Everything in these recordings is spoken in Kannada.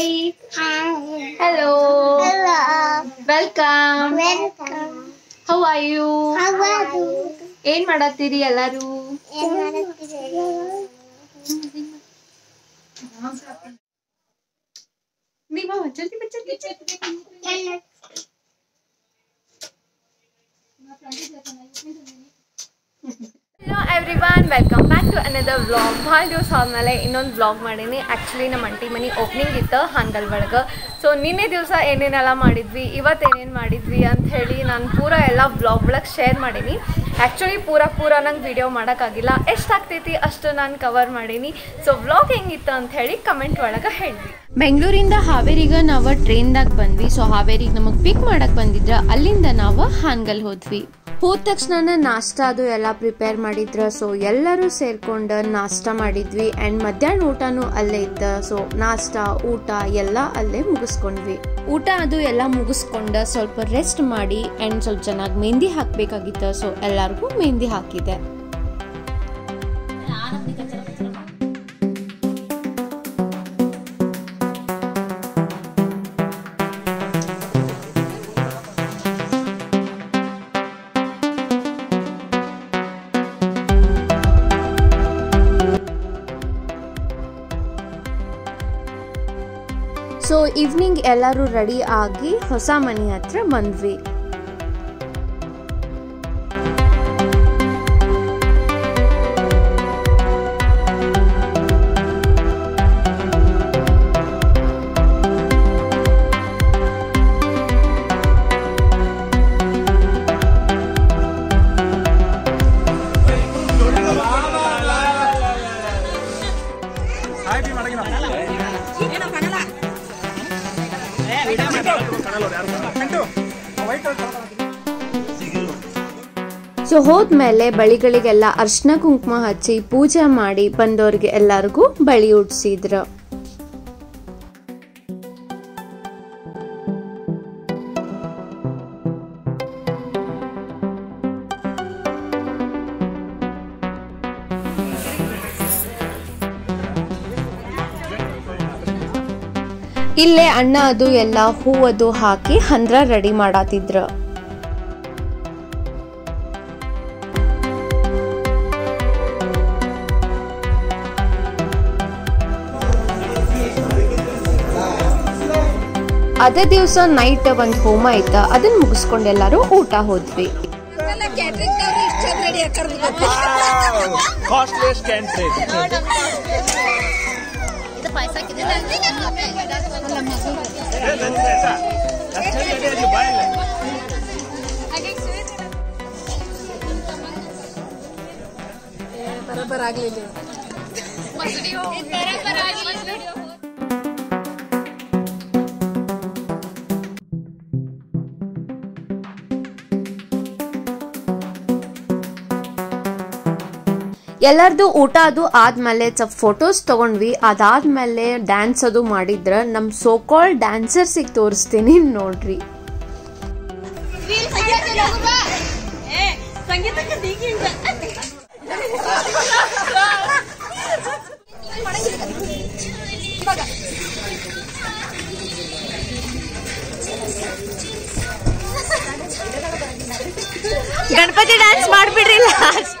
Hi. Hi. Hello. Hello. Welcome. Welcome. How are you? How are you? ಏನ್ ಮಾಡತ್ತೀರಿ ಎಲ್ಲಾರು ಏನ್ ಮಾಡುತ್ತಿದ್ದೀರಿ? ನಿಮ್ಮ ಜಲ್ದಿ ಬಾ, ಜಲ್ದಿ, ಜಲ್ದಿ. ಎಲ್ಲ- ಹಲೋ ಎವ್ರಿ another vlog ಭಾಳ ದಿವಸ ಆದಮೇಲೆ ಇನ್ನೊಂದು ವ್ಲಾಗ್ ಮಾಡೀನಿ. ಆ್ಯಕ್ಚುಲಿ ನಮ್ಮ ಅಂಟಿ ಮನೆ ಓಪನಿಂಗ್ ಇತ್ತು ಹಾನಗಲ್ ಒಳಗೆ. ಸೊ ನಿನ್ನೆ ದಿವಸ ಏನೇನೆಲ್ಲ ಮಾಡಿದ್ವಿ, ಇವತ್ತು ಏನೇನು ಮಾಡಿದ್ವಿ ಅಂತ ಹೇಳಿ ನಾನು ಪೂರ ಎಲ್ಲ ವ್ಲಾಗ್ ಒಳಗೆ ಶೇರ್ ಮಾಡೀನಿ. ಆ್ಯಕ್ಚುಲಿ ಪೂರ ಪೂರ ನಂಗೆ ವಿಡಿಯೋ ಮಾಡೋಕ್ಕಾಗಿಲ್ಲ. ಎಷ್ಟಾಗ್ತೈತಿ ಅಷ್ಟು ನಾನು ಕವರ್ ಮಾಡೀನಿ. ಸೊ ವ್ಲಾಗ್ ಹೆಂಗಿತ್ತು ಅಂತ ಹೇಳಿ ಕಮೆಂಟ್ ಒಳಗೆ ಹೇಳಿ ಬೆಂಗಳೂರಿಂದ ಹಾವೇರಿಗೆ ನಾವು ಟ್ರೈನ್ದಾಗ ಬಂದ್ವಿ. ಸೊ ಹಾವೇರಿಗೆ ನಮಗೆ ಪಿಕ್ ಮಾಡಕ್ಕೆ ಬಂದಿದ್ರೆ, ಅಲ್ಲಿಂದ ನಾವು ಹಾನ್ಗಲ್ ಹೋದ್ವಿ. ಹೋದ ತಕ್ಷಣ ನಾಷ್ಟ ಅದು ಎಲ್ಲ ಪ್ರಿಪೇರ್ ಮಾಡಿದ್ರ ಸೊ ಎಲ್ಲರೂ ಸೇರ್ಕೊಂಡು ನಾಷ್ಟ ಮಾಡಿದ್ವಿ. ಅಂಡ್ ಮಧ್ಯಾಹ್ನ ಊಟನೂ ಅಲ್ಲೇ ಇತ್ತು ಸೊ ನಾಷ್ಟ, ಊಟ ಎಲ್ಲ ಅಲ್ಲೇ ಮುಗಿಸ್ಕೊಂಡ್ವಿ. ಊಟ ಅದು ಎಲ್ಲ ಮುಗಿಸ್ಕೊಂಡು ಸ್ವಲ್ಪ ರೆಸ್ಟ್ ಮಾಡಿ ಅಂಡ್ ಸ್ವಲ್ಪ ಚೆನ್ನಾಗಿ ಮೆಹಂದಿ ಹಾಕಬೇಕಾಗಿತ್ತು ಸೊ ಎಲ್ಲರಿಗೂ ಮೆಹಂದಿ ಹಾಕಿದೆ ಈವ್ನಿಂಗ್ ಎಲ್ಲರೂ ರೆಡಿ ಆಗಿ ಹೊಸ ಮನೆ ಹತ್ರ ಬಂದ್ವಿ. ಸೊ ಹೋದ್ಮೇಲೆ ಬಳಿಗಳಿಗೆಲ್ಲ ಅರ್ಶನ ಕುಂಕುಮ ಹಚ್ಚಿ ಪೂಜೆ ಮಾಡಿ ಬಂದವ್ರಿಗೆ ಎಲ್ಲರಿಗೂ ಬಳಿ ಉಡ್ಸಿದ್ರು ಇಲ್ಲೇ ಅಣ್ಣ ಅದು ಎಲ್ಲ ಹೂವದು ಹಾಕಿ ಹಂದ್ರ ರೆಡಿ ಮಾಡಾತಿದ್ರ. ಅದೇ ದಿವಸ ನೈಟ್ ಒಂದ್ ಹೋಮ ಇತ್ತ ಅದನ್ನ ಮುಗಿಸ್ಕೊಂಡ್ ಎಲ್ಲಾರು ಊಟ ಹೋದ್ವಿ ಕಾಸ್ಟ್ಲಿಯಸ್ಟ್ ಕ್ಯಾಂಟ್ರಿ ಎಲ್ಲರದು ಊಟ ಅದು ಆದ್ಮೇಲೆ ಸ್ವಲ್ಪ ಫೋಟೋಸ್ ತಗೊಂಡ್ವಿ. ಅದಾದ್ಮೇಲೆ ಡ್ಯಾನ್ಸ್ ಅದು ಮಾಡಿದ್ರ ನಮ್ಮ ಸೋಕಾಲ್ ಡ್ಯಾನ್ಸರ್ಸಿಗೆ ತೋರಿಸ್ತೀನಿ ನೋಡ್ರಿ. ಗಣಪತಿ ಡ್ಯಾನ್ಸ್ ಮಾಡ್ಬಿಡ್ರಿ ಲಾಸ್ಟ್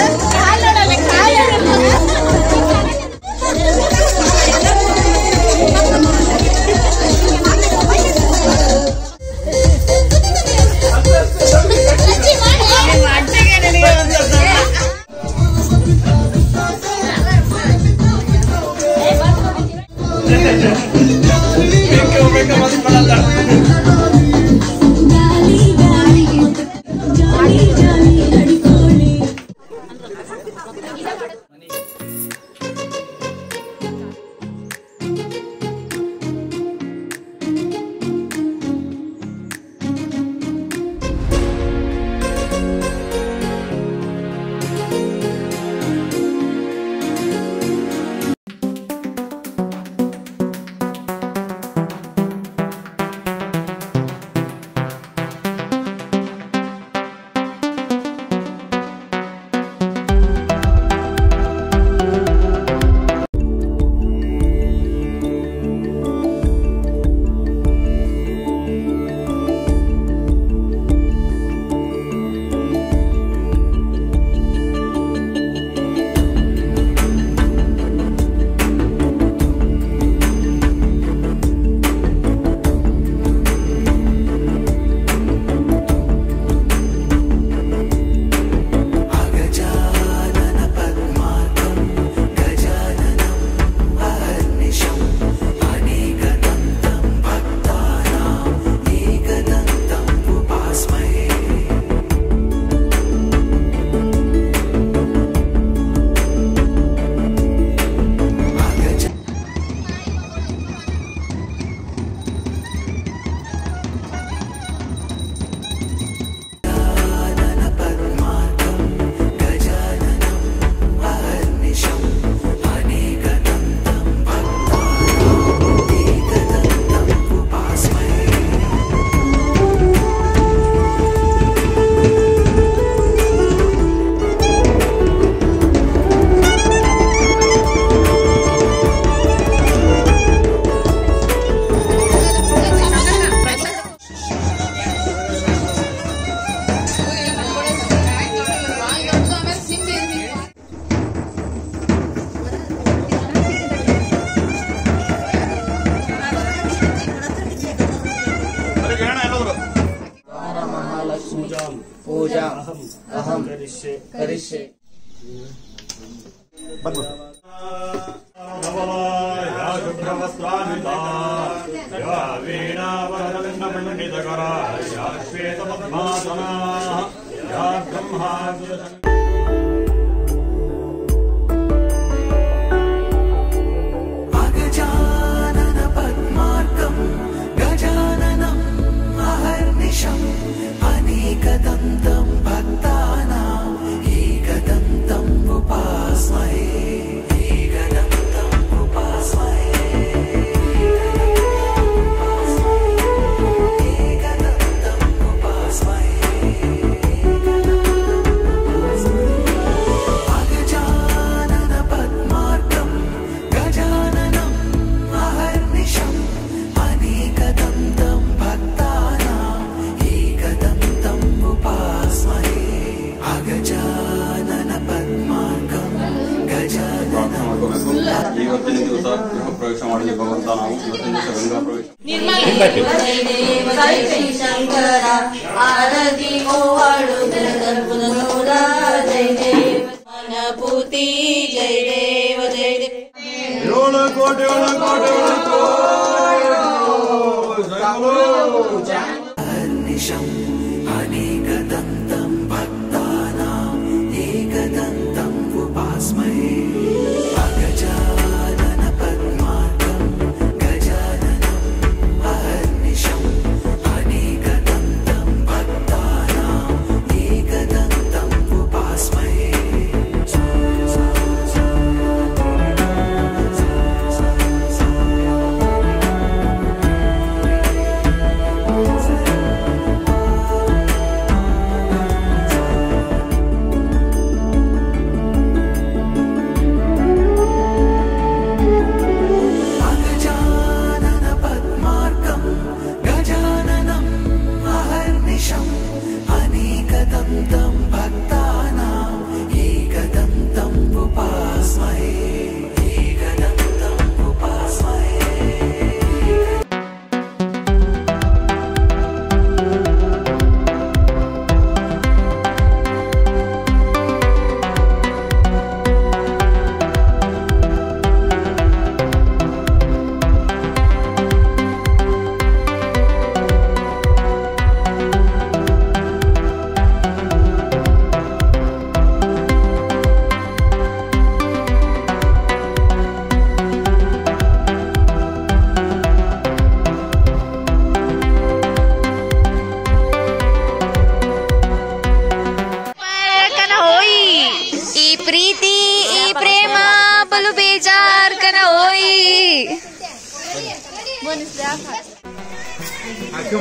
पूजा। अहम करिष्ये। वीणावरण्डमण्डितकरा या श्वेतपद्मासना या ब्रह्मा सर्वनोदा जय देव। मनपूति जय देव जय देव कोट कोट कोट कोट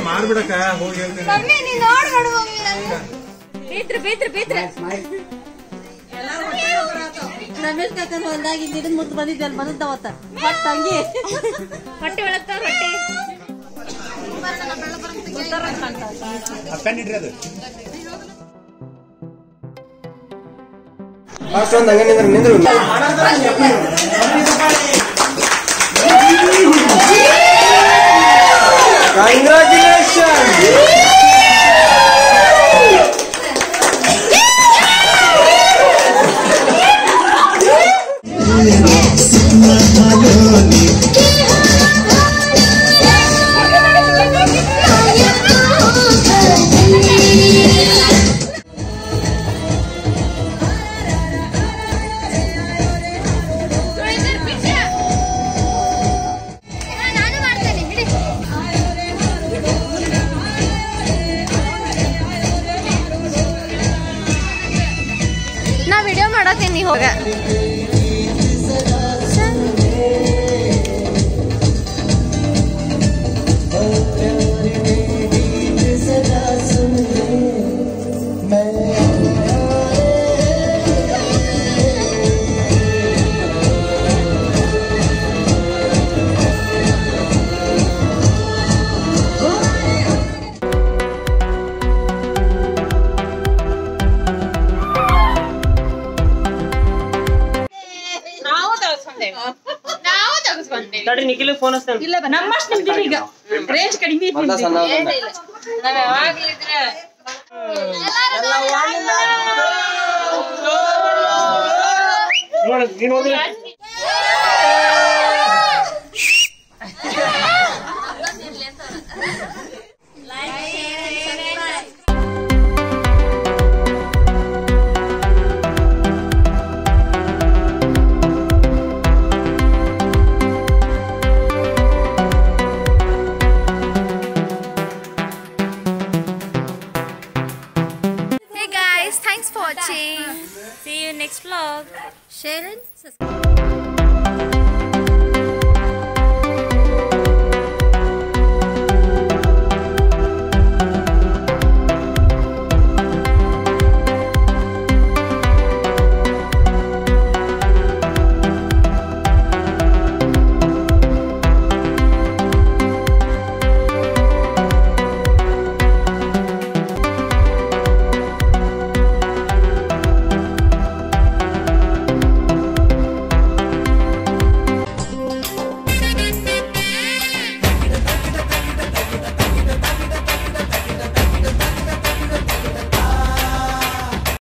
ಮಾರ್ಬಿಡಕ ಹೋಗಿ ಹೇಳ್ತೀನಿ. ಬೇತ್ರ ಬೇತ್ರ ಬೇತ್ರ. ರಮೇಶ್ ಕಾಕನ್ ಹೊಲ್ದಾಗ ಗಿಡದ ಮುಟ್ಟು ಬಂದಿದ್ದೆ ಅಲ್ಲಿ ಹೊಟ್ಟ ಅವತ್ತ. ಹೊಟ್ಟೆ ತಂಗಿ. ಹೊಟ್ಟೆ ಅಷ್ಟೊಂದು ಹಂಗ ನಿಂದ್ರು. ನಿಂದ್ರು Congratulations! दिन ही हो गया ನಿಖಿಲ್ ಫೋನ್ ಹಚ್ತೇನೆ ಇಲ್ಲ ನಮ್ಮಷ್ಟು ನಿಮ್ದಿಲ್ಲ ಈಗ. ರೇಂಜ್ ಕಡಿಮೆ ನಾವ್ ಇದ್ರೆ Hey next vlog.